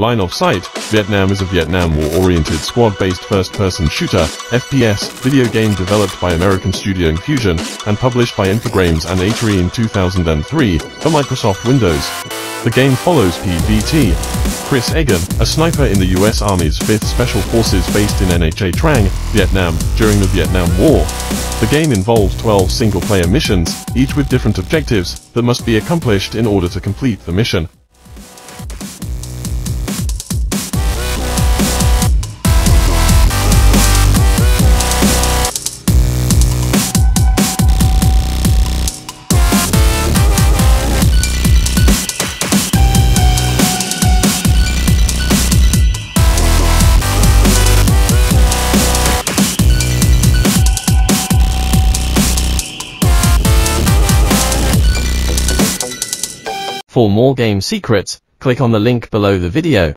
Line of Sight, Vietnam is a Vietnam War-oriented squad-based first-person shooter, FPS, video game developed by American studio nFusion, and published by Infogrames and Atari in 2003, for Microsoft Windows. The game follows PVT. Chris Egan, a sniper in the US Army's 5th Special Forces based in Nha Trang, Vietnam, during the Vietnam War. The game involves 12 single-player missions, each with different objectives, that must be accomplished in order to complete the mission. For more game secrets, click on the link below the video.